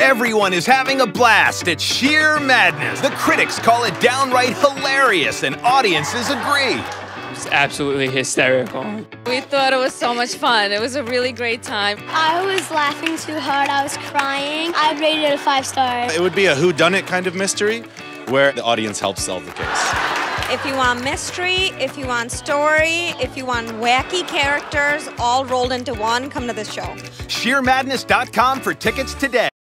Everyone is having a blast. It's sheer madness. The critics call it downright hilarious, and audiences agree. It's absolutely hysterical. We thought it was so much fun. It was a really great time. I was laughing too hard. I was crying. I rated it a five stars. It would be a whodunit kind of mystery where the audience helps solve the case. If you want mystery, if you want story, if you want wacky characters all rolled into one, come to this show. ShearMadness.com for tickets today.